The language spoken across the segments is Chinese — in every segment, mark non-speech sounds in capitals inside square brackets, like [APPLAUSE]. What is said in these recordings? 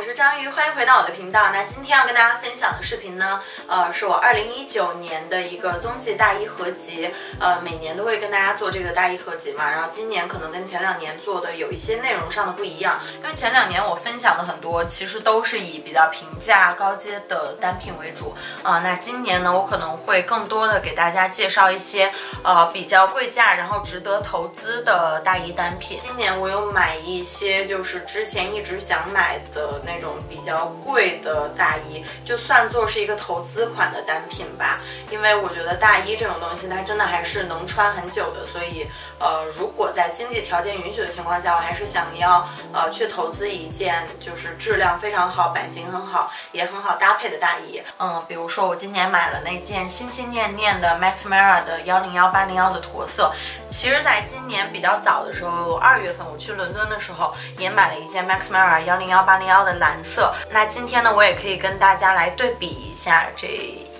我是章鱼，欢迎回到我的频道。那今天要跟大家分享的视频呢，呃，是我二零一九年的一个冬季大衣合集。呃，每年都会跟大家做这个大衣合集嘛，然后今年可能跟前两年做的有一些内容上的不一样，因为前两年我分享的很多其实都是以比较平价高阶的单品为主啊。那今年呢，我可能会更多的给大家介绍一些呃比较贵价，然后值得投资的大衣单品。今年我有买一些就是之前一直想买的。那种比较贵的大衣，就算作是一个投资款的单品吧，因为我觉得大衣这种东西，它真的还是能穿很久的。所以，呃，如果在经济条件允许的情况下，我还是想要呃去投资一件就是质量非常好、版型很好、也很好搭配的大衣。嗯，比如说我今年买了那件心心念念的 Max Mara 的幺零幺八零幺的驼色。其实，在今年比较早的时候，二月份我去伦敦的时候，也买了一件 Max Mara 幺零幺八零幺的。蓝色，那今天呢，我也可以跟大家来对比一下这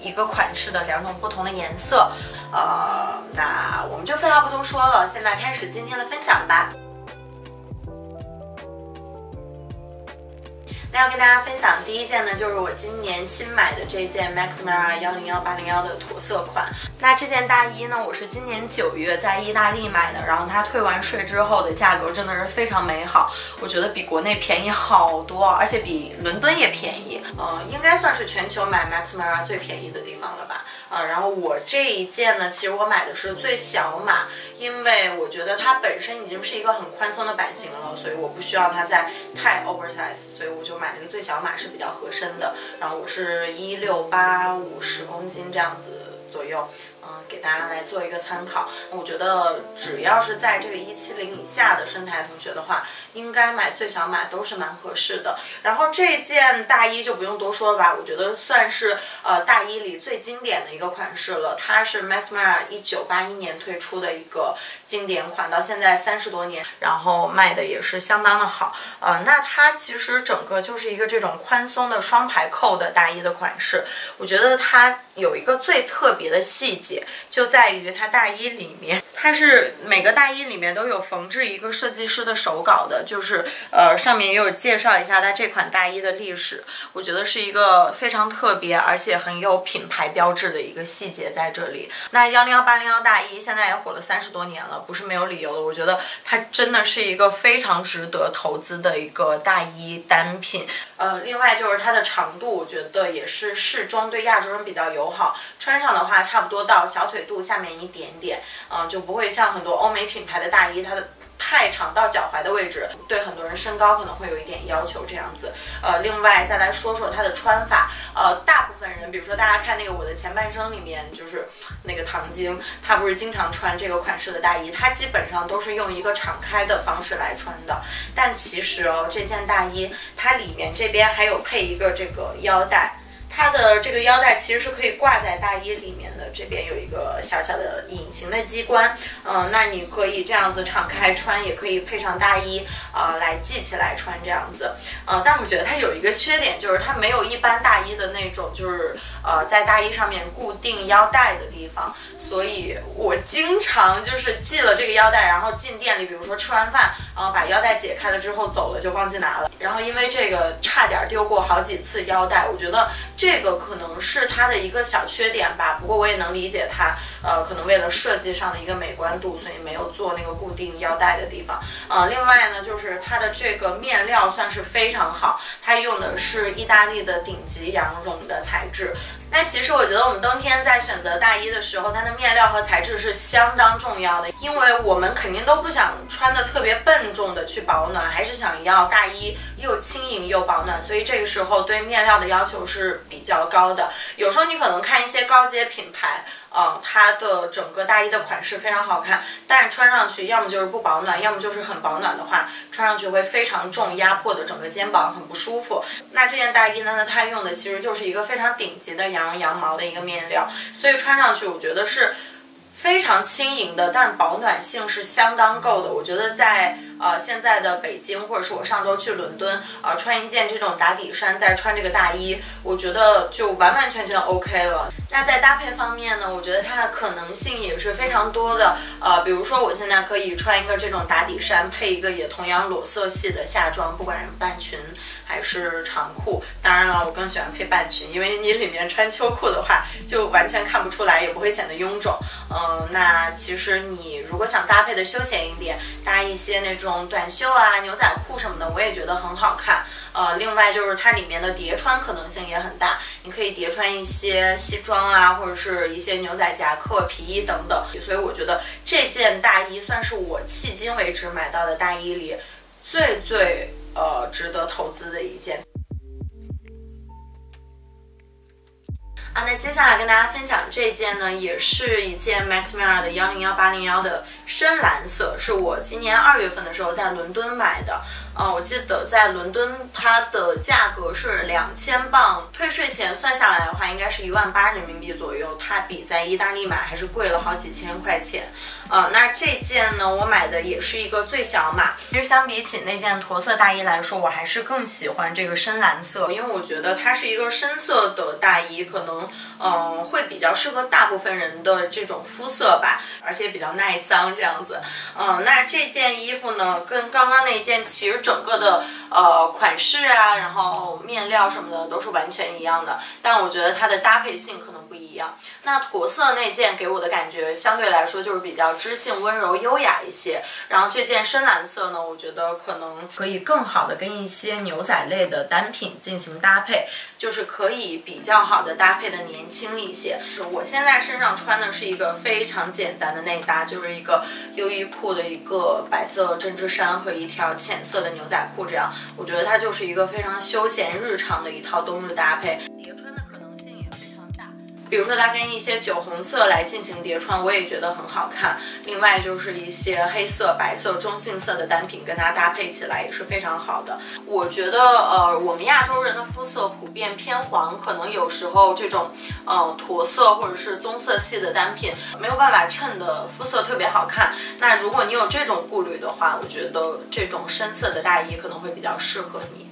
一个款式的两种不同的颜色。呃，那我们就废话不多说了，现在开始今天的分享吧。那要跟大家分享第一件呢，就是我今年新买的这件 Max Mara 幺零幺八零幺的驼色款。那这件大衣呢，我是今年九月在意大利买的，然后它退完税之后的价格真的是非常美好，我觉得比国内便宜好多，而且比伦敦也便宜。呃，应该算是全球买 Max Mara 最便宜的地方啊，然后我这一件呢，其实我买的是最小码，因为我觉得它本身已经是一个很宽松的版型了，所以我不需要它再太 oversize，所以我就买了个最小码是比较合身的。然后我是一六八五十公斤这样子左右。给大家来做一个参考。我觉得只要是在这个一七零以下的身材同学的话，应该买最小码都是蛮合适的。然后这件大衣就不用多说了吧，我觉得算是呃大衣里最经典的一个款式了。它是 Max Mara 一九八一年推出的一个经典款，到现在三十多年，然后卖的也是相当的好。呃，那它其实整个就是一个这种宽松的双排扣的大衣的款式。我觉得它有一个最特别的细节。就在于它大衣里面，它是每个大衣里面都有缝制一个设计师的手稿的，就是呃上面也有介绍一下它这款大衣的历史，我觉得是一个非常特别而且很有品牌标志的一个细节在这里。那幺零幺八零幺大衣现在也火了三十多年了，不是没有理由的。我觉得它真的是一个非常值得投资的一个大衣单品。呃，另外就是它的长度，我觉得也是适中，对亚洲人比较友好，穿上的话差不多到。小腿肚下面一点点，嗯，就不会像很多欧美品牌的大衣，它的太长到脚踝的位置，对很多人身高可能会有一点要求这样子。呃，另外再来说说它的穿法，呃，大部分人，比如说大家看那个《我的前半生》里面，就是那个唐晶，她不是经常穿这个款式的大衣，她基本上都是用一个敞开的方式来穿的。但其实哦，这件大衣它里面这边还有配一个这个腰带。它的这个腰带其实是可以挂在大衣里面的，这边有一个小小的隐形的机关，嗯，那你可以这样子敞开穿，也可以配上大衣啊来系起来穿这样子，呃，但我觉得它有一个缺点，就是它没有一般大衣的那种，就是呃在大衣上面固定腰带的地方，所以我经常就是系了这个腰带，然后进店里，比如说吃完饭，然后把腰带解开了之后走了就忘记拿了，然后因为这个差点丢过好几次腰带，我觉得。这个可能是它的一个小缺点吧，不过我也能理解它，呃，可能为了设计上的一个美观度，所以没有做那个固定腰带的地方。呃，另外呢，就是它的这个面料算是非常好，它用的是意大利的顶级羊绒的材质。那其实我觉得我们冬天在选择大衣的时候，它的面料和材质是相当重要的，因为我们肯定都不想穿的特别笨重的去保暖，还是想要大衣又轻盈又保暖，所以这个时候对面料的要求是比较高的。有时候你可能看一些高阶品牌。嗯，它的整个大衣的款式非常好看，但是穿上去要么就是不保暖，要么就是很保暖的话，穿上去会非常重，压迫的整个肩膀很不舒服。那这件大衣呢，它用的其实就是一个非常顶级的羊绒羊毛的一个面料，所以穿上去我觉得是非常轻盈的，但保暖性是相当够的。我觉得在呃现在的北京，或者是我上周去伦敦，呃穿一件这种打底衫，再穿这个大衣，我觉得就完完全全 OK 了。那在搭配方面呢，我觉得它的可能性也是非常多的。呃，比如说我现在可以穿一个这种打底衫，配一个也同样裸色系的夏装，不管是半裙还是长裤。当然了，我更喜欢配半裙，因为你里面穿秋裤的话，就完全看不出来，也不会显得臃肿。嗯，那其实你如果想搭配的休闲一点，搭一些那种短袖啊、牛仔裤什么的，我也觉得很好看。呃，另外就是它里面的叠穿可能性也很大，你可以叠穿一些西装啊，或者是一些牛仔夹克、皮衣等等。所以我觉得这件大衣算是我迄今为止买到的大衣里最最呃值得投资的一件。啊，那接下来跟大家分享这件呢，也是一件 Max Mara 的幺零幺八零幺的深蓝色，是我今年二月份的时候在伦敦买的。呃，我记得在伦敦它的价格是两千镑，退税前算下来的话，应该是一万八人民币左右。它比在意大利买还是贵了好几千块钱。呃，那这件呢，我买的也是一个最小码。其实相比起那件驼色大衣来说，我还是更喜欢这个深蓝色，因为我觉得它是一个深色的大衣，可能。嗯，会比较适合大部分人的这种肤色吧，而且比较耐脏这样子。嗯，那这件衣服呢，跟刚刚那件其实整个的呃款式啊，然后面料什么的都是完全一样的，但我觉得它的搭配性可能不一样。那驼色那件给我的感觉相对来说就是比较知性、温柔、优雅一些，然后这件深蓝色呢，我觉得可能可以更好的跟一些牛仔类的单品进行搭配，就是可以比较好的搭配的年轻一些。我现在身上穿的是一个非常简单的内搭，就是一个优衣库的一个白色针织衫和一条浅色的牛仔裤，这样我觉得它就是一个非常休闲日常的一套冬日搭配。比如说它跟一些酒红色来进行叠穿，我也觉得很好看。另外就是一些黑色、白色、中性色的单品跟它搭配起来也是非常好的。我觉得呃，我们亚洲人的肤色普遍偏黄，可能有时候这种嗯驼色或者是棕色系的单品没有办法衬的肤色特别好看。那如果你有这种顾虑的话，我觉得这种深色的大衣可能会比较适合你。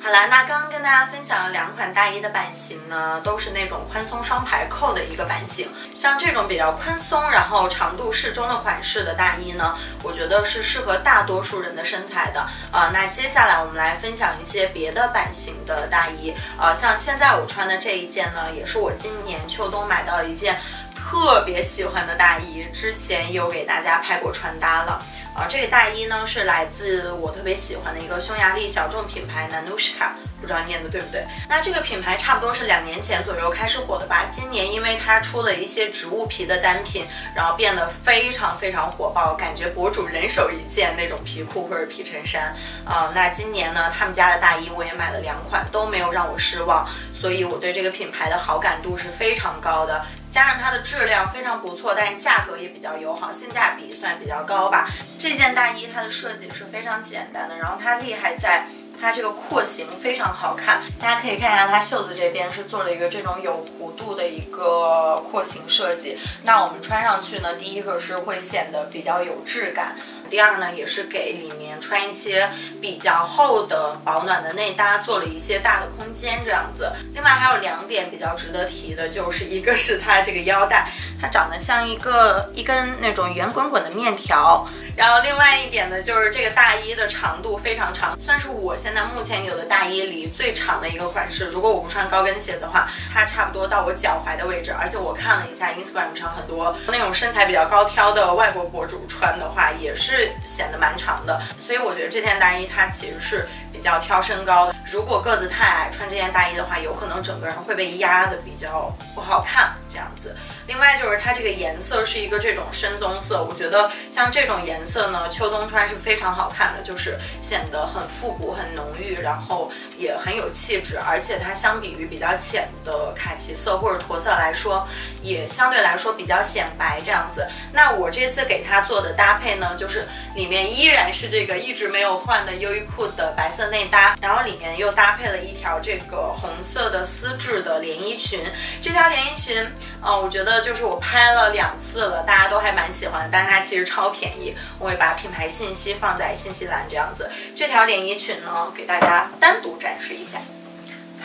好啦，那刚刚跟大家分享的两款大衣的版型呢，都是那种宽松双排扣的一个版型。像这种比较宽松，然后长度适中的款式的大衣呢，我觉得是适合大多数人的身材的。啊，那接下来我们来分享一些别的版型的大衣。啊，像现在我穿的这一件呢，也是我今年秋冬买到一件特别喜欢的大衣，之前有给大家拍过穿搭了。啊，这个大衣呢是来自我特别喜欢的一个匈牙利小众品牌 Nanushka，不知道念的对不对？那这个品牌差不多是两年前左右开始火的吧。今年因为它出了一些植物皮的单品，然后变得非常非常火爆，感觉博主人手一件那种皮裤或者皮衬衫。啊，那今年呢，他们家的大衣我也买了两款，都没有让我失望，所以我对这个品牌的好感度是非常高的。加上它的质量非常不错，但是价格也比较友好，性价比算比较高吧。这件大衣它的设计是非常简单的，然后它厉害在它这个廓形非常好看。大家可以看一下它袖子这边是做了一个这种有弧度的一个廓形设计。那我们穿上去呢，第一个是会显得比较有质感。第二呢，也是给里面穿一些比较厚的保暖的内搭做了一些大的空间这样子。另外还有两点比较值得提的，就是一个是它这个腰带，它长得像一个一根那种圆滚滚的面条。然后另外一点呢，就是这个大衣的长度非常长，算是我现在目前有的大衣里最长的一个款式。如果我不穿高跟鞋的话，它差不多到我脚踝的位置。而且我看了一下 Instagram 上很多那种身材比较高挑的外国博主穿的话，也是显得蛮长的。所以我觉得这件大衣它其实是比较挑身高的。如果个子太矮，穿这件大衣的话，有可能整个人会被压的比较不好看这样子。另外就是它这个颜色是一个这种深棕色，我觉得像这种颜色呢，秋冬穿是非常好看的，就是显得很复古、很浓郁，然后也很有气质。而且它相比于比较浅的卡其色或者驼色来说，也相对来说比较显白这样子。那我这次给它做的搭配呢，就是里面依然是这个一直没有换的优衣库的白色内搭，然后里面又搭配了一条这个红色的丝质的连衣裙。这条连衣裙。嗯，我觉得就是我拍了两次了，大家都还蛮喜欢的，但它其实超便宜。我会把品牌信息放在信息栏这样子。这条连衣裙呢，给大家单独展示一下，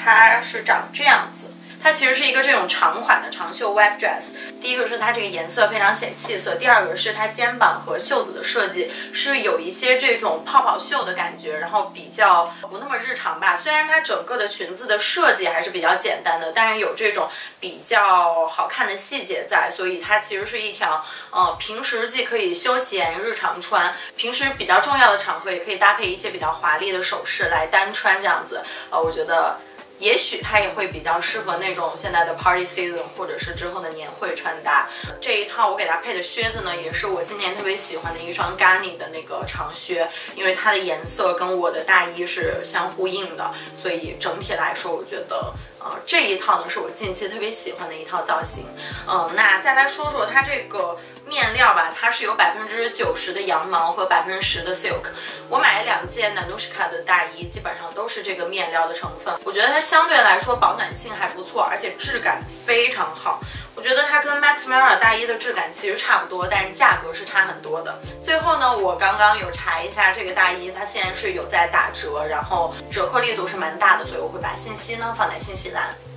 它是长这样子。它其实是一个这种长款的长袖 web dress。第一个是它这个颜色非常显气色，第二个是它肩膀和袖子的设计是有一些这种泡泡袖的感觉，然后比较不那么日常吧。虽然它整个的裙子的设计还是比较简单的，但是有这种比较好看的细节在，所以它其实是一条呃平时既可以休闲日常穿，平时比较重要的场合也可以搭配一些比较华丽的首饰来单穿这样子。呃，我觉得。也许它也会比较适合那种现在的 party season，或者是之后的年会穿搭。这一套我给它配的靴子呢，也是我今年特别喜欢的一双 Ganni 的那个长靴，因为它的颜色跟我的大衣是相呼应的，所以整体来说，我觉得。呃，这一套呢是我近期特别喜欢的一套造型。嗯，那再来说说它这个面料吧，它是有百分之九十的羊毛和百分之十的 silk。我买了两件 Nanushka 的大衣，基本上都是这个面料的成分。我觉得它相对来说保暖性还不错，而且质感非常好。我觉得它跟 Max Mara 大衣的质感其实差不多，但是价格是差很多的。最后呢，我刚刚有查一下这个大衣，它现在是有在打折，然后折扣力度是蛮大的，所以我会把信息呢放在信息栏。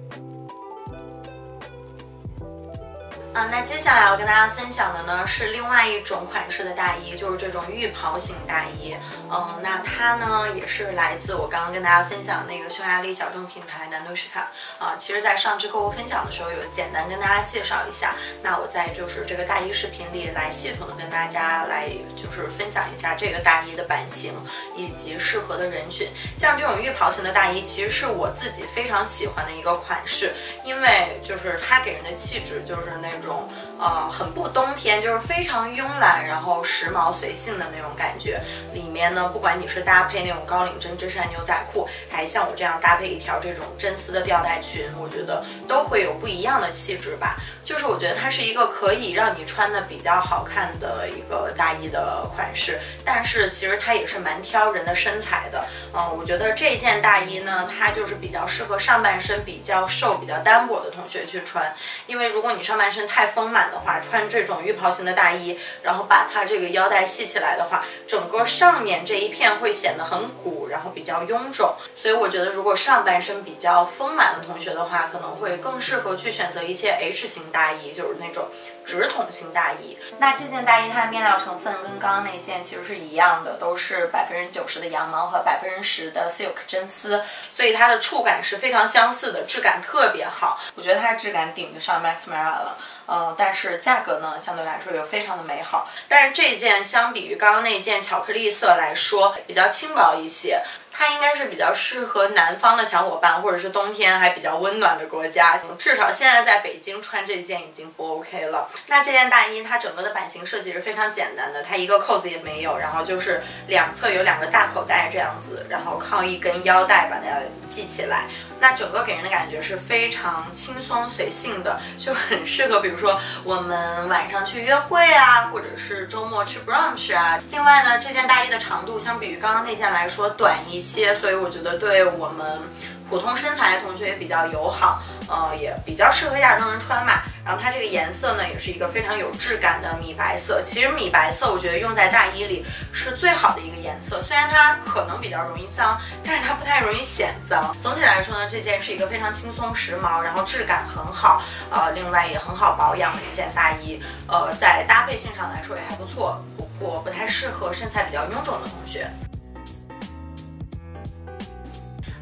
嗯，那接下来我跟大家分享的呢是另外一种款式的大衣，就是这种浴袍型大衣。嗯，那它呢也是来自我刚刚跟大家分享那个匈牙利小众品牌 Nanushka。啊，其实，在上支购物分享的时候有简单跟大家介绍一下。那我在就是这个大衣视频里来系统的跟大家来就是分享一下这个大衣的版型以及适合的人群。像这种浴袍型的大衣，其实是我自己非常喜欢的一个款式，因为就是它给人的气质就是那种。种呃很不冬天，就是非常慵懒，然后时髦随性的那种感觉。里面呢，不管你是搭配那种高领针织衫牛仔裤，还像我这样搭配一条这种真丝的吊带裙，我觉得都会有不一样的气质吧。就是我觉得它是一个可以让你穿的比较好看的一个大衣的款式，但是其实它也是蛮挑人的身材的。嗯，我觉得这件大衣呢，它就是比较适合上半身比较瘦、比较单薄的同学去穿，因为如果你上半身太丰满的话，穿这种浴袍型的大衣，然后把它这个腰带系起来的话，整个上面这一片会显得很鼓，然后比较臃肿。所以我觉得，如果上半身比较丰满的同学的话，可能会更适合去选择一些 H 型大衣，就是那种直筒型大衣。那这件大衣它的面料成分跟刚刚那件其实是一样的，都是百分之九十的羊毛和百分之十的 silk 真丝，所以它的触感是非常相似的，质感特别好。我觉得它的质感顶得上 Max Mara 了。嗯，但是价格呢，相对来说又非常的美好。但是这件相比于刚刚那件巧克力色来说，比较轻薄一些。它应该是比较适合南方的小伙伴，或者是冬天还比较温暖的国家。至少现在在北京穿这件已经不 OK 了。那这件大衣它整个的版型设计是非常简单的，它一个扣子也没有，然后就是两侧有两个大口袋这样子，然后靠一根腰带把它系起来。那整个给人的感觉是非常轻松随性的，就很适合，比如说我们晚上去约会啊，或者是周末吃 brunch 啊。另外呢，这件大衣的长度相比于刚刚那件来说短一些，些所以我觉得对我们。普通身材的同学也比较友好，呃，也比较适合亚洲人穿嘛。然后它这个颜色呢，也是一个非常有质感的米白色。其实米白色我觉得用在大衣里是最好的一个颜色，虽然它可能比较容易脏，但是它不太容易显脏。总体来说呢，这件是一个非常轻松时髦，然后质感很好，呃，另外也很好保养的一件大衣。呃，在搭配性上来说也还不错，不过不太适合身材比较臃肿的同学。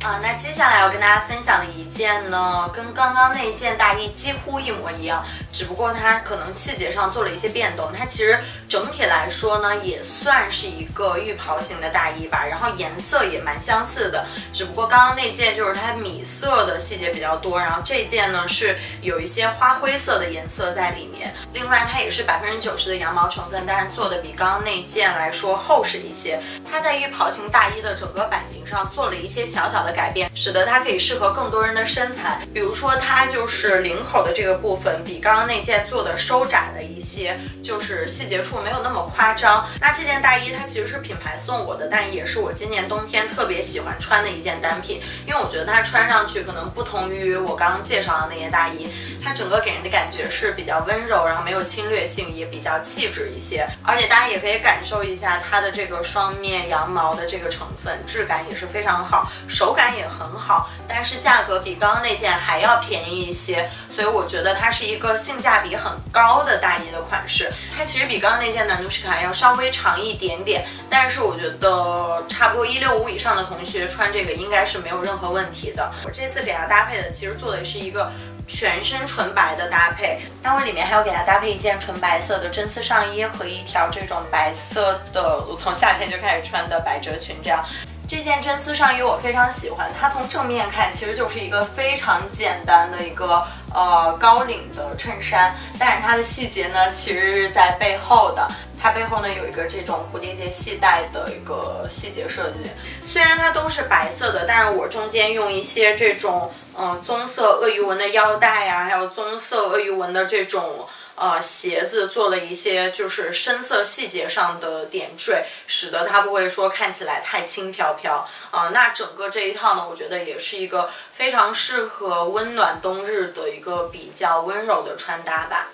啊，那接下来要跟大家分享的一件呢，跟刚刚那一件大衣几乎一模一样，只不过它可能细节上做了一些变动。它其实整体来说呢，也算是一个浴袍型的大衣吧，然后颜色也蛮相似的，只不过刚刚那件就是它米色的细节比较多，然后这件呢是有一些花灰色的颜色在里面。另外它也是百分之九十的羊毛成分，但是做的比刚刚那件来说厚实一些。它在浴袍型大衣的整个版型上做了一些小小的。改变使得它可以适合更多人的身材，比如说它就是领口的这个部分比刚刚那件做的收窄的一些，就是细节处没有那么夸张。那这件大衣它其实是品牌送我的，但也是我今年冬天特别喜欢穿的一件单品，因为我觉得它穿上去可能不同于我刚刚介绍的那件大衣。它整个给人的感觉是比较温柔，然后没有侵略性，也比较气质一些。而且大家也可以感受一下它的这个双面羊毛的这个成分，质感也是非常好，手感也很好。但是价格比刚刚那件还要便宜一些，所以我觉得它是一个性价比很高的大衣的款式。它其实比刚刚那件 Nanushka 要稍微长一点点，但是我觉得差不多一六五以上的同学穿这个应该是没有任何问题的。我这次给它搭配的其实做的是一个。全身纯白的搭配，那我里面还要给它搭配一件纯白色的真丝上衣和一条这种白色的，我从夏天就开始穿的百褶裙。这样，这件真丝上衣我非常喜欢，它从正面看其实就是一个非常简单的一个呃高领的衬衫，但是它的细节呢其实是在背后的。它背后呢有一个这种蝴蝶结系带的一个细节设计，虽然它都是白色的，但是我中间用一些这种嗯棕色鳄鱼纹的腰带呀，还有棕色鳄鱼纹的这种呃鞋子做了一些就是深色细节上的点缀，使得它不会说看起来太轻飘飘啊。那整个这一套呢，我觉得也是一个非常适合温暖冬日的一个比较温柔的穿搭吧。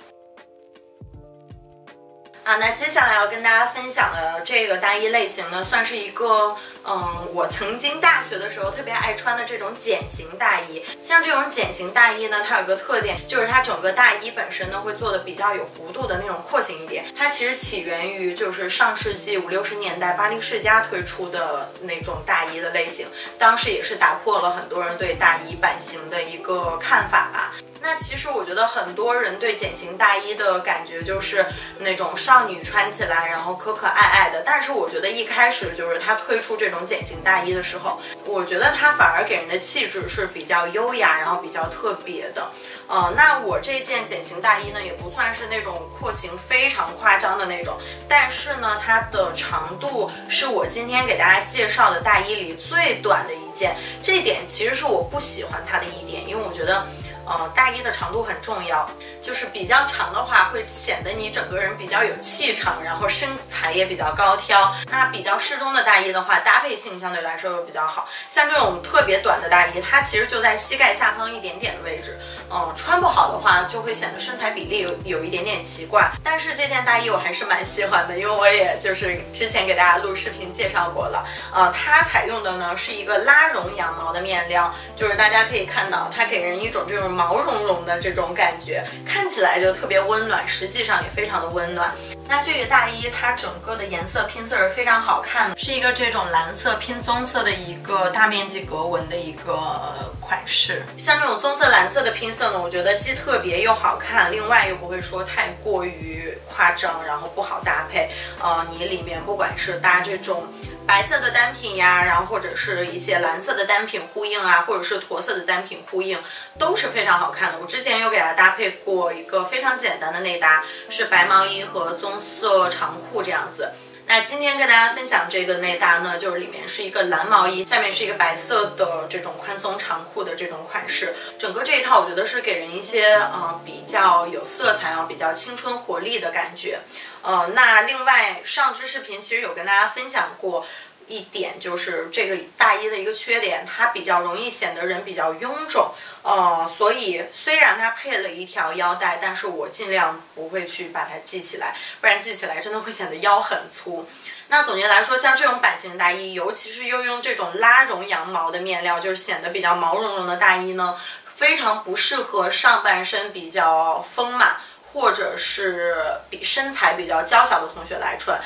啊，那接下来要跟大家分享的这个大衣类型呢，算是一个，嗯，我曾经大学的时候特别爱穿的这种茧型大衣。像这种茧型大衣呢，它有一个特点，就是它整个大衣本身呢会做的比较有弧度的那种廓形一点。它其实起源于就是上世纪五六十年代巴黎世家推出的那种大衣的类型，当时也是打破了很多人对大衣版型的一个看法吧。那其实我觉得很多人对茧型大衣的感觉就是那种少女穿起来，然后可可爱爱的。但是我觉得一开始就是它推出这种茧型大衣的时候，我觉得它反而给人的气质是比较优雅，然后比较特别的。呃，那我这件茧型大衣呢，也不算是那种廓形非常夸张的那种，但是呢，它的长度是我今天给大家介绍的大衣里最短的一件。这点其实是我不喜欢它的一点，因为我觉得。呃，大衣的长度很重要，就是比较长的话，会显得你整个人比较有气场，然后身材也比较高挑。那比较适中的大衣的话，搭配性相对来说又比较好。像这种特别短的大衣，它其实就在膝盖下方一点点的位置，嗯，穿不好的话就会显得身材比例有有一点点奇怪。但是这件大衣我还是蛮喜欢的，因为我也就是之前给大家录视频介绍过了。呃，它采用的呢是一个拉绒羊毛的面料，就是大家可以看到，它给人一种这种。毛茸茸的这种感觉，看起来就特别温暖，实际上也非常的温暖。那这个大衣它整个的颜色拼色是非常好看的，是一个这种蓝色拼棕色的一个大面积格纹的一个款式。像这种棕色蓝色的拼色呢，我觉得既特别又好看，另外又不会说太过于夸张，然后不好搭配。呃，你里面不管是搭这种。白色的单品呀，然后或者是一些蓝色的单品呼应啊，或者是驼色的单品呼应，都是非常好看的。我之前有给它搭配过一个非常简单的内搭，是白毛衣和棕色长裤这样子。那今天跟大家分享这个内搭呢，就是里面是一个蓝毛衣，下面是一个白色的这种宽松长裤的这种款式。整个这一套我觉得是给人一些呃比较有色彩啊，比较青春活力的感觉。呃，那另外上支视频其实有跟大家分享过。一点就是这个大衣的一个缺点，它比较容易显得人比较臃肿，呃，所以虽然它配了一条腰带，但是我尽量不会去把它系起来，不然系起来真的会显得腰很粗。那总结来说，像这种版型大衣，尤其是又用这种拉绒羊毛的面料，就是显得比较毛茸茸的大衣呢，非常不适合上半身比较丰满或者是比身材比较娇小的同学来穿。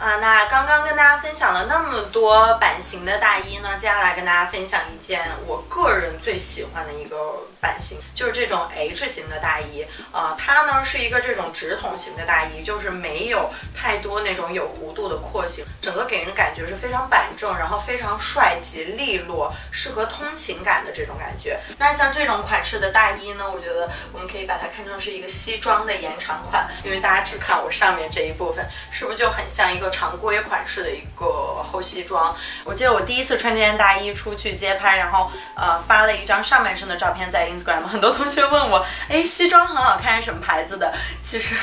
啊，那刚刚跟大家分享了那么多版型的大衣呢，接下来跟大家分享一件我个人最喜欢的一个版型，就是这种 H 型的大衣。呃，它呢是一个这种直筒型的大衣，就是没有太多那种有弧度的廓形，整个给人感觉是非常板正，然后非常帅气利落，适合通勤感的这种感觉。那像这种款式的大衣呢，我觉得我们可以把它看成是一个西装的延长款，因为大家只看我上面这一部分，是不是就很像一个。常规款式的一个厚西装，我记得我第一次穿这件大衣出去街拍，然后呃发了一张上半身的照片在 Instagram，[LAUGHS] 很多同学问我，哎，西装很好看，什么牌子的？其实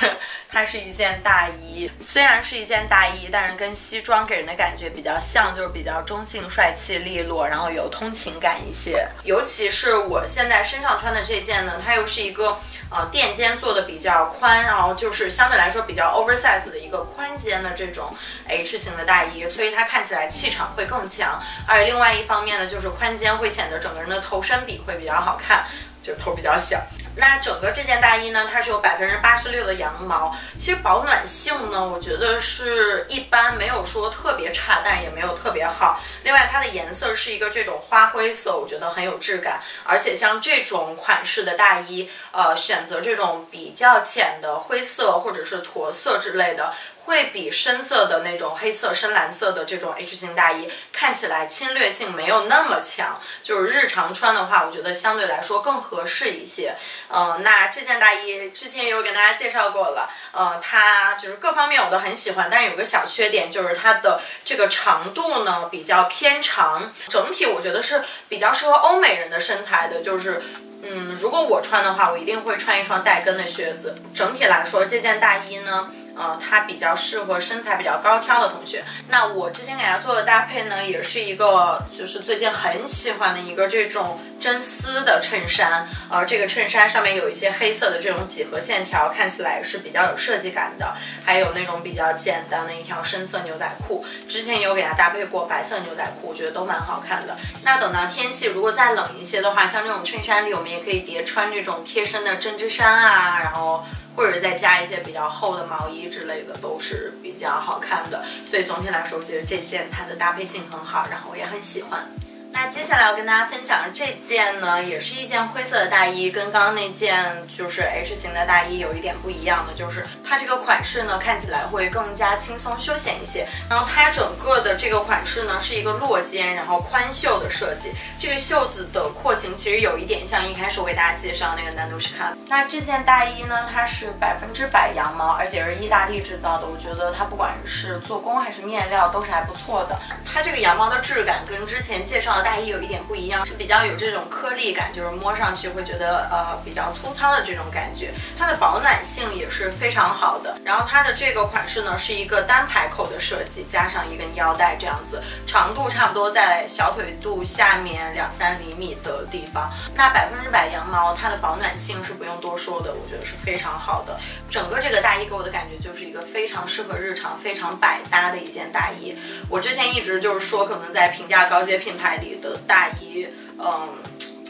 它是一件大衣，虽然是一件大衣，但是跟西装给人的感觉比较像，就是比较中性、帅气、利落，然后有通勤感一些。尤其是我现在身上穿的这件呢，它又是一个呃垫肩做的比较宽，然后就是相对来说比较 oversize 的一个宽肩的这种 H 型的大衣，所以它看起来气场会更强。而且另外一方面呢，就是宽肩会显得整个人的头身比会比较好看，就头比较小。那整个这件大衣呢，它是有百分之八十六的羊毛，其实保暖性呢，我觉得是一般，没有说特别差，但也没有特别好。另外，它的颜色是一个这种花灰色，我觉得很有质感。而且像这种款式的大衣，呃，选择这种比较浅的灰色或者是驼色之类的。会比深色的那种黑色、深蓝色的这种 H 型大衣看起来侵略性没有那么强，就是日常穿的话，我觉得相对来说更合适一些。嗯，那这件大衣之前也有给大家介绍过了，呃，它就是各方面我都很喜欢，但是有个小缺点就是它的这个长度呢比较偏长，整体我觉得是比较适合欧美人的身材的，就是嗯，如果我穿的话，我一定会穿一双带跟的靴子。整体来说，这件大衣呢。呃，它比较适合身材比较高挑的同学。那我之前给它做的搭配呢，也是一个就是最近很喜欢的一个这种真丝的衬衫。呃，这个衬衫上面有一些黑色的这种几何线条，看起来是比较有设计感的。还有那种比较简单的一条深色牛仔裤，之前有给它搭配过白色牛仔裤，我觉得都蛮好看的。那等到天气如果再冷一些的话，像这种衬衫里，我们也可以叠穿这种贴身的针织衫啊，然后。或者再加一些比较厚的毛衣之类的，都是比较好看的。所以总体来说，我觉得这件它的搭配性很好，然后我也很喜欢。那接下来要跟大家分享的这件呢，也是一件灰色的大衣，跟刚刚那件就是 H 型的大衣有一点不一样的，就是它这个款式呢看起来会更加轻松休闲一些。然后它整个的这个款式呢是一个落肩，然后宽袖的设计。这个袖子的廓形其实有一点像一开始我给大家介绍那个南都士卡。那这件大衣呢，它是百分之百羊毛，而且是意大利制造的。我觉得它不管是做工还是面料都是还不错的。它这个羊毛的质感跟之前介绍的。大衣有一点不一样，是比较有这种颗粒感，就是摸上去会觉得呃比较粗糙的这种感觉。它的保暖性也是非常好的。然后它的这个款式呢是一个单排扣的设计，加上一根腰带这样子，长度差不多在小腿肚下面两三厘米的地方。那百分之百羊毛，它的保暖性是不用多说的，我觉得是非常好的。整个这个大衣给我的感觉就是一个非常适合日常、非常百搭的一件大衣。我之前一直就是说，可能在平价高阶品牌里。的大衣，嗯，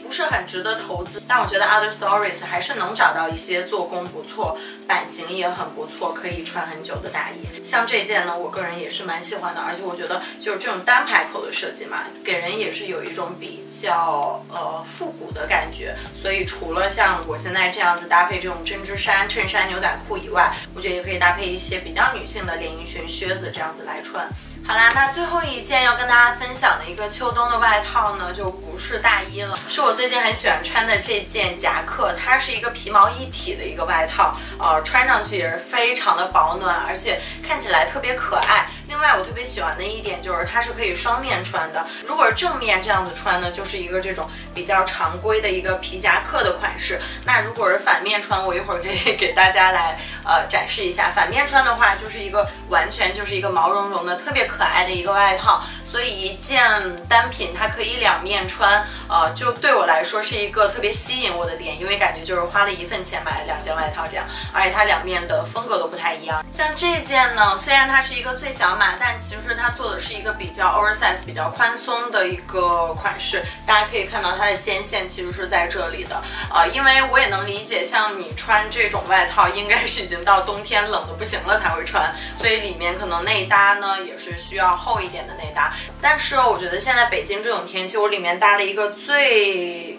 不是很值得投资，但我觉得 Other Stories 还是能找到一些做工不错、版型也很不错、可以穿很久的大衣。像这件呢，我个人也是蛮喜欢的，而且我觉得就是这种单排扣的设计嘛，给人也是有一种比较呃复古的感觉。所以除了像我现在这样子搭配这种针织衫、衬衫、牛仔裤以外，我觉得也可以搭配一些比较女性的连衣裙、靴子这样子来穿。好啦，那最后一件要跟大家分享的一个秋冬的外套呢，就不是大衣了，是我最近很喜欢穿的这件夹克，它是一个皮毛一体的一个外套，呃，穿上去也是非常的保暖，而且看起来特别可爱。另外，我特别喜欢的一点就是它是可以双面穿的。如果是正面这样子穿呢，就是一个这种比较常规的一个皮夹克的款式。那如果是反面穿，我一会儿可以给大家来呃展示一下。反面穿的话，就是一个完全就是一个毛茸茸的特别可爱的一个外套。所以一件单品它可以两面穿，呃，就对我来说是一个特别吸引我的点，因为感觉就是花了一份钱买了两件外套这样，而且它两面的风格都不太一样。像这件呢，虽然它是一个最小码，但其实它做的是一个比较 oversize、比较宽松的一个款式。大家可以看到它的肩线其实是在这里的，呃，因为我也能理解，像你穿这种外套，应该是已经到冬天冷的不行了才会穿，所以里面可能内搭呢也是需要厚一点的内搭。但是我觉得现在北京这种天气，我里面搭了一个最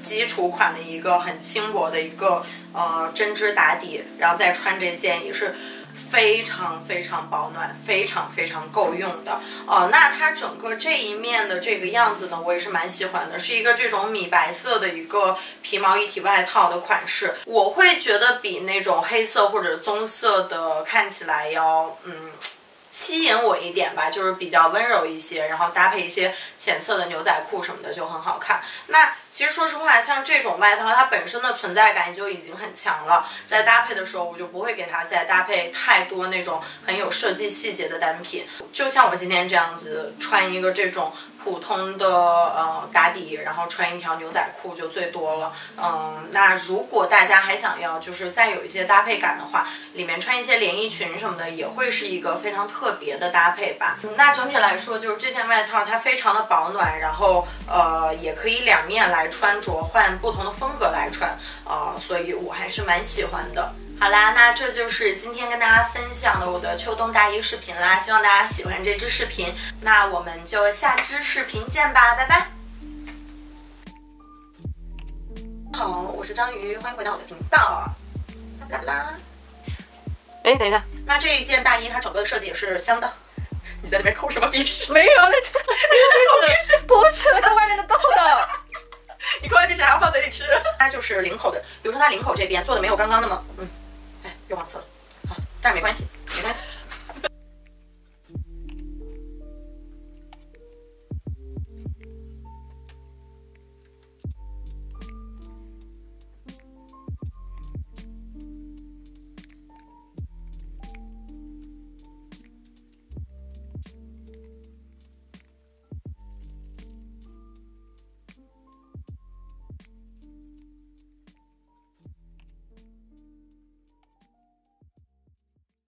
基础款的一个很轻薄的一个呃针织打底，然后再穿这件也是非常非常保暖，非常非常够用的哦。那它整个这一面的这个样子呢，我也是蛮喜欢的，是一个这种米白色的一个皮毛一体外套的款式，我会觉得比那种黑色或者棕色的看起来要嗯。吸引我一点吧，就是比较温柔一些，然后搭配一些浅色的牛仔裤什么的就很好看。那其实说实话，像这种外套，它本身的存在感就已经很强了，在搭配的时候，我就不会给它再搭配太多那种很有设计细节的单品。就像我今天这样子穿一个这种。普通的呃打底，然后穿一条牛仔裤就最多了。嗯，那如果大家还想要就是再有一些搭配感的话，里面穿一些连衣裙什么的，也会是一个非常特别的搭配吧。那整体来说，就是这件外套它非常的保暖，然后呃也可以两面来穿着，换不同的风格来穿啊，所以我还是蛮喜欢的。好啦，那这就是今天跟大家分享的我的秋冬大衣视频啦，希望大家喜欢这支视频。那我们就下支视频见吧，拜拜。好，我是章鱼，欢迎回到我的频道。啦啦啦！哎，等一下，那这一件大衣它整个的设计也是香的。你在那边抠什么鼻屎？[LAUGHS] 没有，那边 [LAUGHS] 抠鼻屎不是它外面的痘痘。[LAUGHS] 你抠完鼻屎还要放嘴里吃？它就是领口的，比如说它领口这边做的没有刚刚那么，嗯。哎又忘词了，好，但是没关系，没关系。